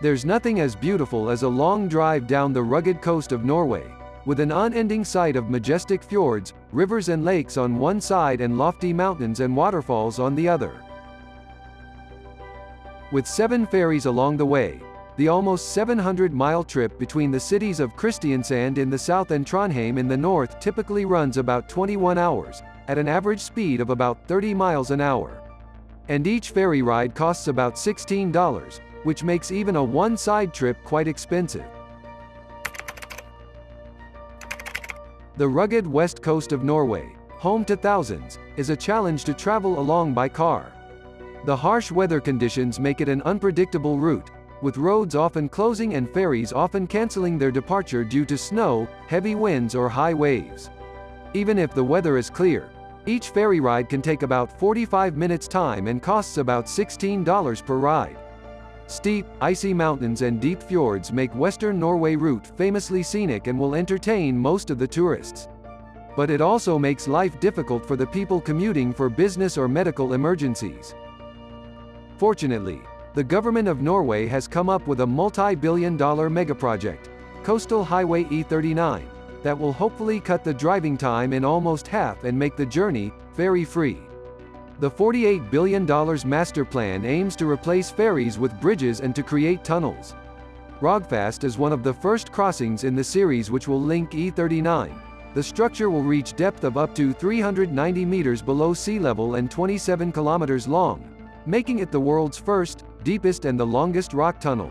There's nothing as beautiful as a long drive down the rugged coast of Norway, with an unending sight of majestic fjords, rivers and lakes on one side and lofty mountains and waterfalls on the other. With seven ferries along the way, the almost 700-mile trip between the cities of Kristiansand in the south and Trondheim in the north typically runs about 21 hours, at an average speed of about 30 miles an hour. And each ferry ride costs about $16, which makes even a one-side trip quite expensive. The rugged west coast of Norway, home to thousands, is a challenge to travel along by car. The harsh weather conditions make it an unpredictable route, with roads often closing and ferries often canceling their departure due to snow, heavy winds or high waves. Even if the weather is clear, each ferry ride can take about 45 minutes time and costs about $16 per ride. Steep, icy mountains and deep fjords make western Norway route famously scenic and will entertain most of the tourists. But it also makes life difficult for the people commuting for business or medical emergencies. Fortunately, the government of Norway has come up with a multi-billion dollar megaproject, Coastal Highway E39, that will hopefully cut the driving time in almost half and make the journey ferry-free. The $48 billion master plan aims to replace ferries with bridges and to create tunnels. Rogfast is one of the first crossings in the series which will link E39. The structure will reach depth of up to 390 meters below sea level and 27 kilometers long, making it the world's first, deepest and the longest rock tunnel.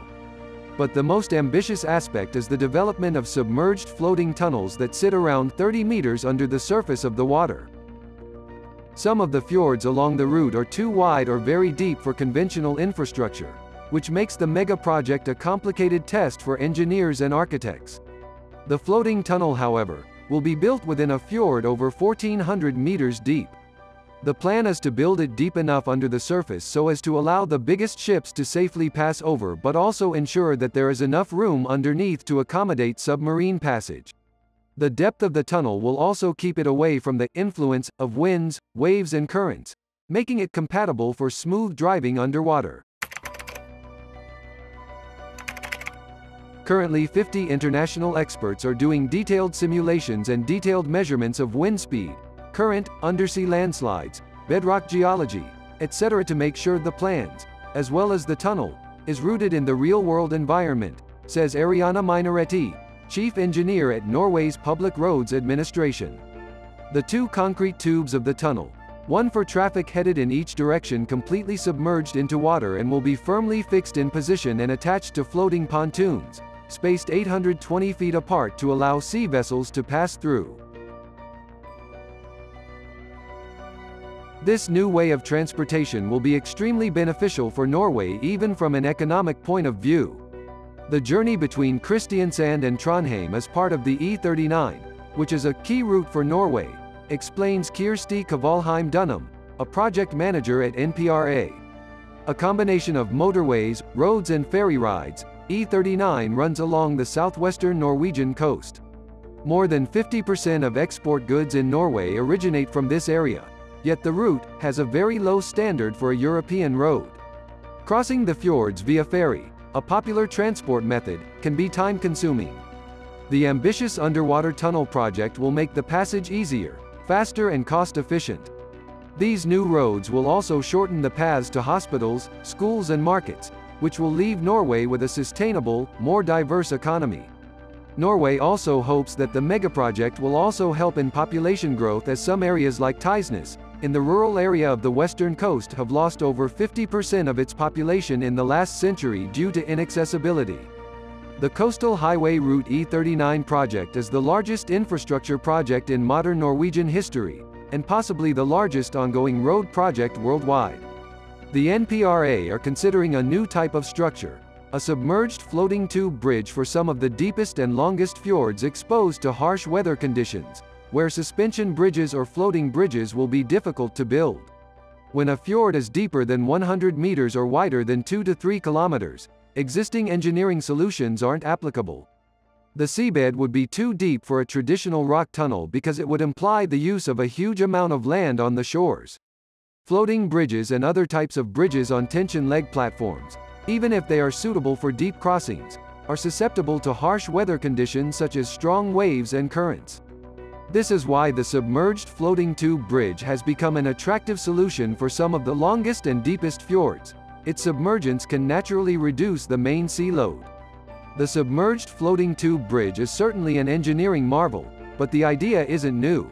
But the most ambitious aspect is the development of submerged floating tunnels that sit around 30 meters under the surface of the water. Some of the fjords along the route are too wide or very deep for conventional infrastructure, which makes the mega project a complicated test for engineers and architects. The floating tunnel however, will be built within a fjord over 1400 meters deep. The plan is to build it deep enough under the surface so as to allow the biggest ships to safely pass over but also ensure that there is enough room underneath to accommodate submarine passage. The depth of the tunnel will also keep it away from the influence of winds, waves and currents, making it compatible for smooth driving underwater. Currently 50 international experts are doing detailed simulations and detailed measurements of wind speed, current, undersea landslides, bedrock geology, etc. to make sure the plans, as well as the tunnel, is rooted in the real-world environment, says Arianna Minoretti, chief engineer at Norway's Public Roads Administration. The two concrete tubes of the tunnel, one for traffic headed in each direction completely submerged into water and will be firmly fixed in position and attached to floating pontoons, spaced 820 feet apart to allow sea vessels to pass through. This new way of transportation will be extremely beneficial for Norway even from an economic point of view. The journey between Kristiansand and Trondheim is part of the E39, which is a key route for Norway, explains Kjersti Kvalheim Dunham, a project manager at NPRA. A combination of motorways, roads and ferry rides, E39 runs along the southwestern Norwegian coast. More than 50% of export goods in Norway originate from this area, yet the route has a very low standard for a European road. Crossing the fjords via ferry, a popular transport method, can be time-consuming. The ambitious underwater tunnel project will make the passage easier, faster and cost-efficient. These new roads will also shorten the paths to hospitals, schools and markets, which will leave Norway with a sustainable, more diverse economy. Norway also hopes that the megaproject will also help in population growth as some areas like Tysnes, in the rural area of the western coast have lost over 50% of its population in the last century due to inaccessibility. The Coastal Highway Route E39 project is the largest infrastructure project in modern Norwegian history, and possibly the largest ongoing road project worldwide. The NPRA are considering a new type of structure, a submerged floating tube bridge for some of the deepest and longest fjords exposed to harsh weather conditions, where suspension bridges or floating bridges will be difficult to build. When a fjord is deeper than 100 meters or wider than 2 to 3 kilometers, existing engineering solutions aren't applicable. The seabed would be too deep for a traditional rock tunnel because it would imply the use of a huge amount of land on the shores. Floating bridges and other types of bridges on tension leg platforms, even if they are suitable for deep crossings, are susceptible to harsh weather conditions such as strong waves and currents. This is why the submerged floating tube bridge has become an attractive solution for some of the longest and deepest fjords. Its submergence can naturally reduce the main sea load. The submerged floating tube bridge is certainly an engineering marvel, but the idea isn't new.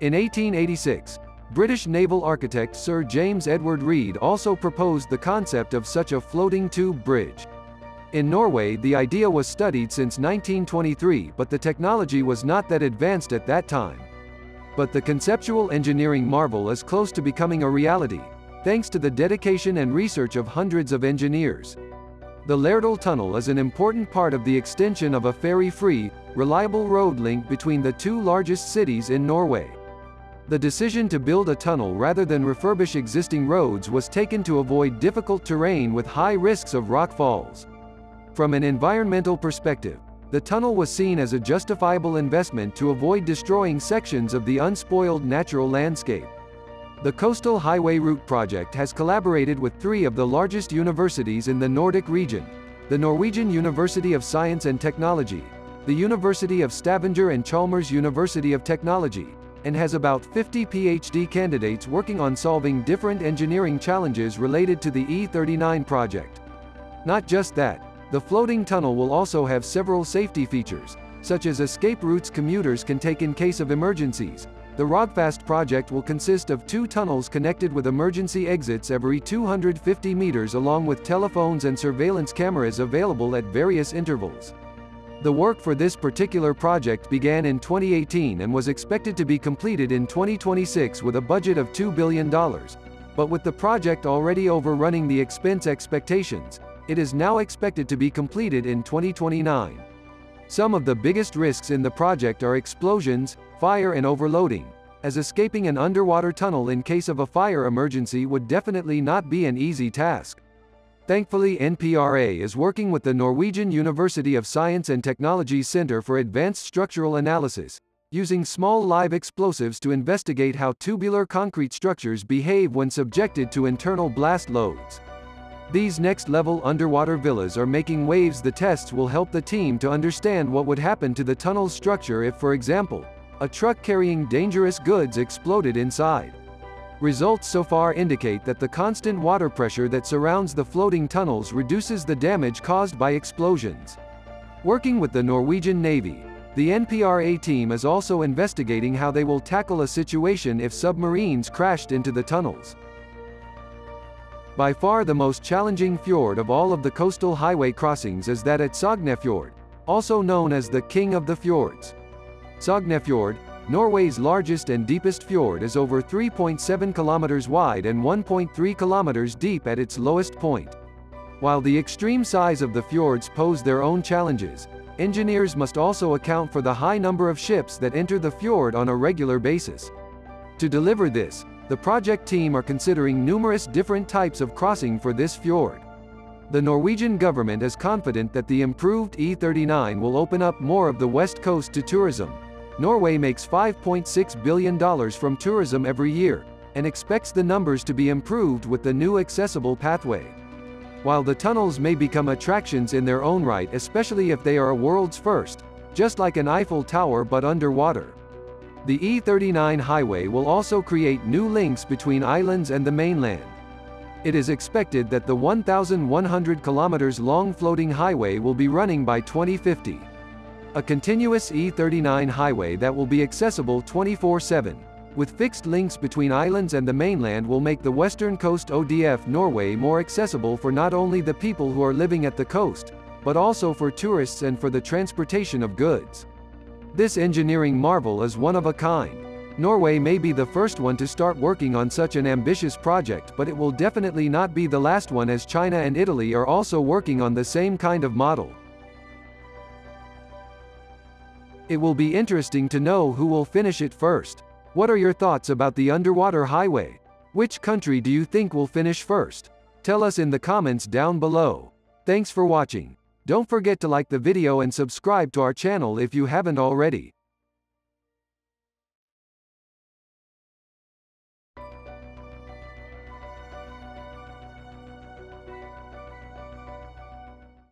In 1886, British naval architect Sir James Edward Reed also proposed the concept of such a floating tube bridge. In Norway the idea was studied since 1923 but the technology was not that advanced at that time. But the conceptual engineering marvel is close to becoming a reality, thanks to the dedication and research of hundreds of engineers. The Lærdal Tunnel is an important part of the extension of a ferry-free, reliable road link between the two largest cities in Norway. The decision to build a tunnel rather than refurbish existing roads was taken to avoid difficult terrain with high risks of rock falls. From an environmental perspective, the tunnel was seen as a justifiable investment to avoid destroying sections of the unspoiled natural landscape. The Coastal Highway Route project has collaborated with three of the largest universities in the Nordic region, the Norwegian University of Science and Technology, the University of Stavanger and Chalmers University of Technology, and has about 50 PhD candidates working on solving different engineering challenges related to the E39 project. Not just that, the floating tunnel will also have several safety features, such as escape routes commuters can take in case of emergencies. The Rogfast project will consist of two tunnels connected with emergency exits every 250 meters along with telephones and surveillance cameras available at various intervals. The work for this particular project began in 2018 and was expected to be completed in 2026 with a budget of $2 billion. But with the project already overrunning the expense expectations, it is now expected to be completed in 2029. Some of the biggest risks in the project are explosions, fire and overloading, as escaping an underwater tunnel in case of a fire emergency would definitely not be an easy task. Thankfully NPRA is working with the Norwegian University of Science and Technology Center for Advanced Structural Analysis, using small live explosives to investigate how tubular concrete structures behave when subjected to internal blast loads. These next-level underwater villas are making waves the tests will help the team to understand what would happen to the tunnel's structure if for example, a truck carrying dangerous goods exploded inside. Results so far indicate that the constant water pressure that surrounds the floating tunnels reduces the damage caused by explosions. Working with the Norwegian Navy, the NPRA team is also investigating how they will tackle a situation if submarines crashed into the tunnels. By far the most challenging fjord of all of the coastal highway crossings is that at Sognefjord, also known as the King of the Fjords. Sognefjord, Norway's largest and deepest fjord is over 3.7 kilometers wide and 1.3 kilometers deep at its lowest point. While the extreme size of the fjords pose their own challenges, engineers must also account for the high number of ships that enter the fjord on a regular basis. To deliver this, the project team are considering numerous different types of crossing for this fjord. The Norwegian government is confident that the improved E39 will open up more of the west coast to tourism. Norway makes $5.6 billion from tourism every year, and expects the numbers to be improved with the new accessible pathway. While the tunnels may become attractions in their own right especially if they are a world's first, just like an Eiffel Tower but underwater. The E39 highway will also create new links between islands and the mainland. It is expected that the 1,100 kilometers long floating highway will be running by 2050. A continuous E39 highway that will be accessible 24-7, with fixed links between islands and the mainland will make the western coast ODF Norway more accessible for not only the people who are living at the coast, but also for tourists and for the transportation of goods. This engineering marvel is one of a kind. Norway may be the first one to start working on such an ambitious project but it will definitely not be the last one as China and Italy are also working on the same kind of model. It will be interesting to know who will finish it first. What are your thoughts about the underwater highway? Which country do you think will finish first? Tell us in the comments down below. Thanks for watching. Don't forget to like the video and subscribe to our channel if you haven't already.